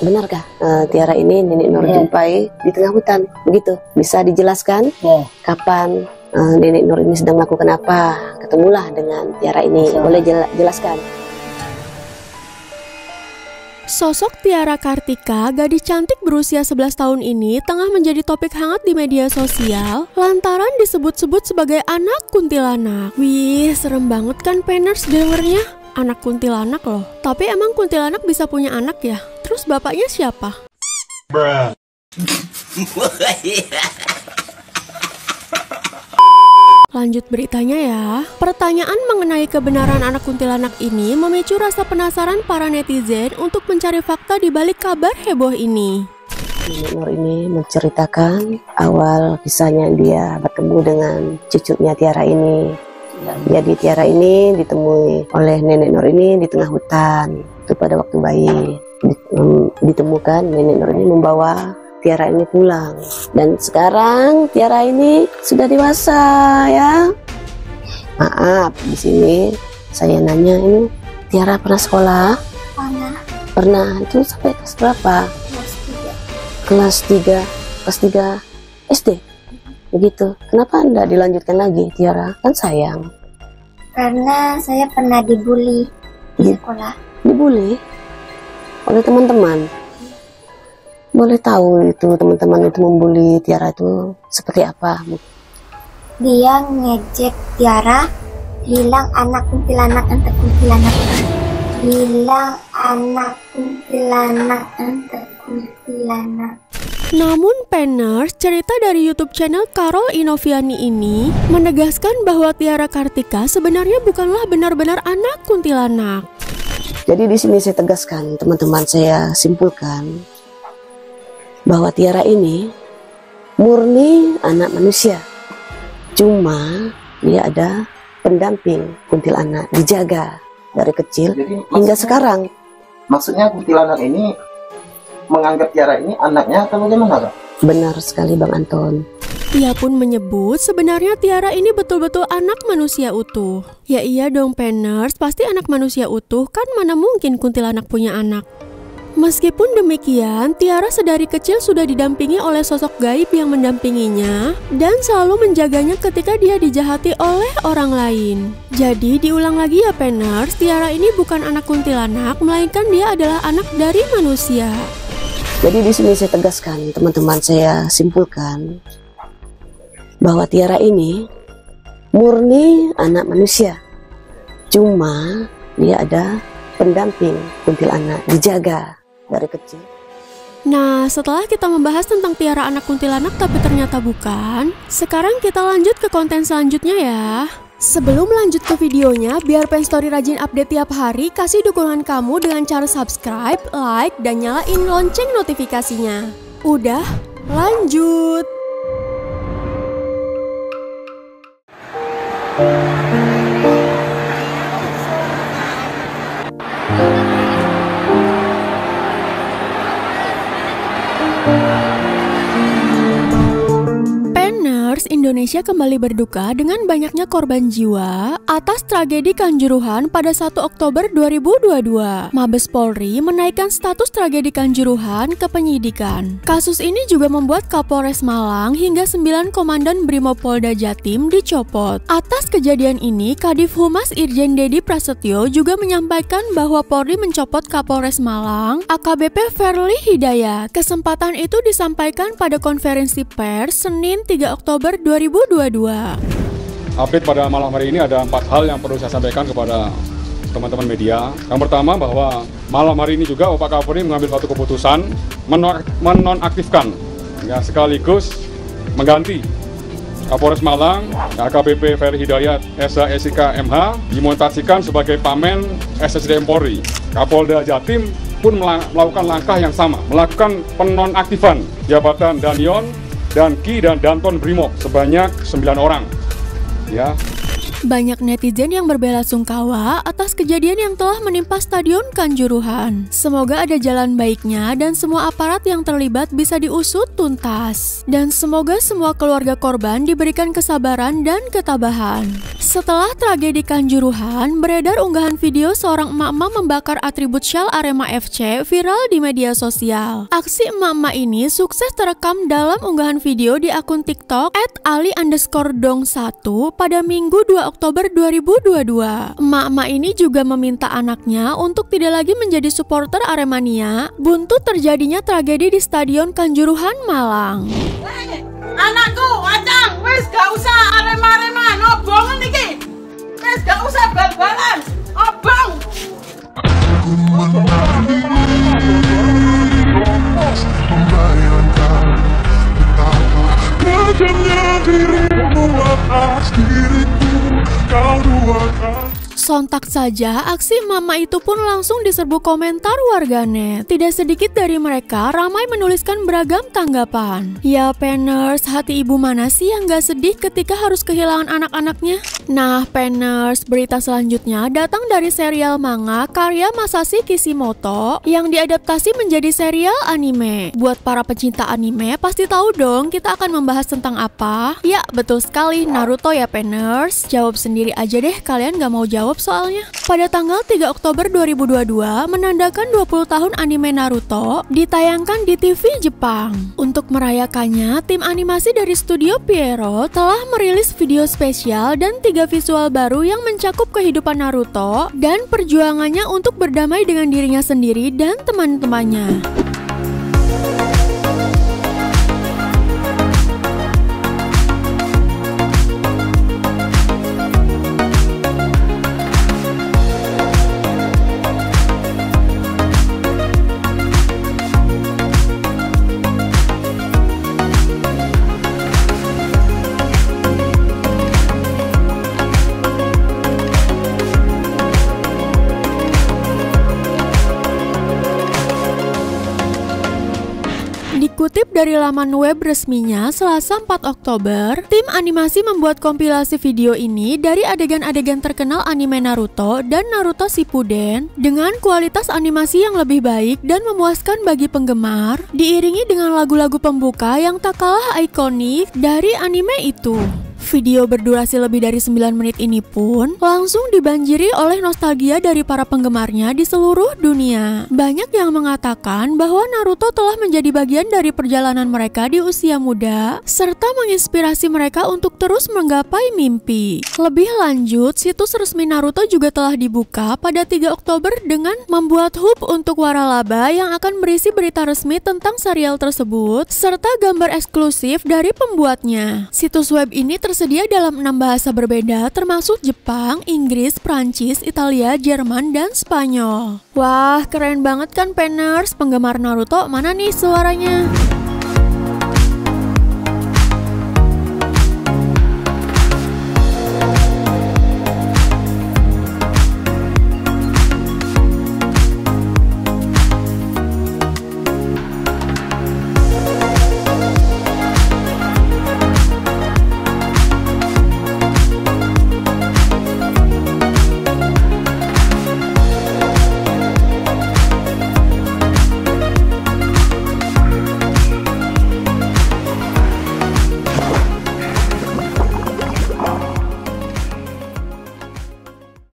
benarkah uh, Tiara ini Nenek Nur Ya. jumpai di tengah hutan? Begitu. Bisa dijelaskan Ya, kapan uh, Nenek Nur ini sedang melakukan apa? Ketemulah dengan Tiara ini. Bisa. Boleh jela- jelaskan? Sosok Tiara Kartika, gadis cantik berusia 11 tahun ini tengah menjadi topik hangat di media sosial lantaran disebut-sebut sebagai anak kuntilanak. Wih, serem banget kan Penners dengernya? Anak kuntilanak loh. Tapi emang kuntilanak bisa punya anak ya? Terus bapaknya siapa? Lanjut beritanya ya. Pertanyaan mengenai kebenaran anak kuntilanak ini memicu rasa penasaran para netizen untuk mencari fakta di balik kabar heboh ini. Nenek Nur ini menceritakan awal kisahnya dia bertemu dengan cucunya Tiara ini. Jadi Tiara ini ditemui oleh Nenek Nur ini di tengah hutan. Itu pada waktu bayi ditemukan Nenek Nur ini membawa Tiara ini pulang. Dan sekarang Tiara ini sudah dewasa ya. Maaf di sini saya nanya ini Tiara pernah sekolah? Mana? Pernah. Itu sampai kelas berapa? Kelas tiga. kelas 3 kelas 3 SD begitu kenapa anda dilanjutkan lagi Tiara kan sayang Karena saya pernah dibully di sekolah. dibully oleh teman-teman boleh tahu itu teman-teman itu membuli Tiara itu seperti apa Dia ngejek Tiara, bilang anak kuntilanak ente kuntilanak. Bilang anak kuntilanak ente kuntilanak. Namun Penners, cerita dari YouTube channel Carol Inoviani ini menegaskan bahwa Tiara Kartika sebenarnya bukanlah benar-benar anak kuntilanak. Jadi di sini saya tegaskan teman-teman saya simpulkan bahwa Tiara ini murni anak manusia cuma dia ada pendamping kuntilanak dijaga dari kecil jadi hingga maksudnya- sekarang Maksudnya kuntilanak ini menganggap Tiara ini anaknya atau bagaimana kak? Benar sekali Bang Anton Ia pun menyebut sebenarnya Tiara ini betul-betul anak manusia utuh. Ya iya dong Penners, pasti anak manusia utuh kan mana mungkin kuntilanak punya anak. Meskipun demikian, Tiara sedari kecil sudah didampingi oleh sosok gaib yang mendampinginya dan selalu menjaganya ketika dia dijahati oleh orang lain. Jadi diulang lagi ya Penners, Tiara ini bukan anak kuntilanak, melainkan dia adalah anak dari manusia. Jadi di sini saya tegaskan, teman-teman saya simpulkan bahwa Tiara ini murni anak manusia. Cuma dia ada pendamping kuntilanak, dijaga dari kecil. Nah, setelah kita membahas tentang Tiara anak kuntilanak tapi ternyata bukan, sekarang kita lanjut ke konten selanjutnya ya. Sebelum lanjut ke videonya, biar Penstory rajin update tiap hari, kasih dukungan kamu dengan cara subscribe, like, dan nyalain lonceng notifikasinya. Udah, lanjut! Penners, Indonesia kembali berduka dengan banyaknya korban jiwa atas tragedi Kanjuruhan pada 1 Oktober 2022. Mabes Polri menaikkan status tragedi Kanjuruhan ke penyidikan. Kasus ini juga membuat Kapolres Malang hingga 9 komandan Brimopolda Jatim dicopot. Atas kejadian ini, Kadif Humas Irjen Dedi Prasetyo juga menyampaikan bahwa Polri mencopot Kapolres Malang, AKBP Verly Hidayat. Kesempatan itu disampaikan pada konferensi pers Senin 3 Oktober 2022. Update pada malam hari ini ada empat hal yang perlu saya sampaikan kepada teman-teman media. Yang pertama bahwa malam hari ini juga Bapak Kapolri mengambil satu keputusan menonaktifkan ya sekaligus mengganti Kapolres Malang, AKBP Ferry Hidayat, SH SIK MH dimutasikan sebagai Pamen SSDM Polri. Kapolda Jatim pun mela- melakukan langkah yang sama, melakukan penonaktifan jabatan Danion dan Ki dan Danton Brimob sebanyak 9 orang. Ya. Banyak netizen yang berbela sungkawa atas kejadian yang telah menimpa Stadion Kanjuruhan. Semoga ada jalan baiknya dan semua aparat yang terlibat bisa diusut tuntas. Dan semoga semua keluarga korban diberikan kesabaran dan ketabahan. Setelah tragedi Kanjuruhan, beredar unggahan video seorang emak-emak membakar atribut Shell Arema FC viral di media sosial. Aksi emak-emak ini sukses terekam dalam unggahan video di akun TikTok at ali underscore dong 1 pada Minggu 2 Oktober 2022. Emak-emak ini juga meminta anaknya untuk tidak lagi menjadi supporter Aremania, buntu terjadinya tragedi di Stadion Kanjuruhan, Malang. Anakku, acang, wis gak usah arema-arema, nobongan iki. Wis gak usah bal-balan, Sontak saja, aksi mama itu pun langsung diserbu komentar warganet. Tidak sedikit dari mereka ramai menuliskan beragam tanggapan. Ya Penners, hati ibu mana sih yang gak sedih ketika harus kehilangan anak-anaknya? Nah Penners, berita selanjutnya datang dari serial manga karya Masashi Kishimoto yang diadaptasi menjadi serial anime. Buat para pecinta anime, pasti tahu dong kita akan membahas tentang apa? Ya, betul sekali, Naruto ya Penners. Jawab sendiri aja deh, kalian gak mau jawab soalnya. Pada tanggal 3 Oktober 2022, menandakan 20 tahun anime Naruto ditayangkan di TV Jepang. Untuk merayakannya, tim animasi dari studio Piero telah merilis video spesial dan tiga visual baru yang mencakup kehidupan Naruto dan perjuangannya untuk berdamai dengan dirinya sendiri dan teman-temannya. Dari laman web resminya Selasa 4 Oktober, tim animasi membuat kompilasi video ini dari adegan-adegan terkenal anime Naruto dan Naruto Shippuden dengan kualitas animasi yang lebih baik dan memuaskan bagi penggemar, diiringi dengan lagu-lagu pembuka yang tak kalah ikonik dari anime itu. Video berdurasi lebih dari 9 menit ini pun langsung dibanjiri oleh nostalgia dari para penggemarnya di seluruh dunia. Banyak yang mengatakan bahwa Naruto telah menjadi bagian dari perjalanan mereka di usia muda, serta menginspirasi mereka untuk terus menggapai mimpi. Lebih lanjut, situs resmi Naruto juga telah dibuka pada 3 Oktober dengan membuat hub untuk waralaba yang akan berisi berita resmi tentang serial tersebut, serta gambar eksklusif dari pembuatnya. Situs web ini tersedia dalam enam bahasa berbeda termasuk Jepang, Inggris, Prancis, Italia, Jerman, dan Spanyol. Wah, keren banget kan Penners? Penggemar Naruto mana nih suaranya?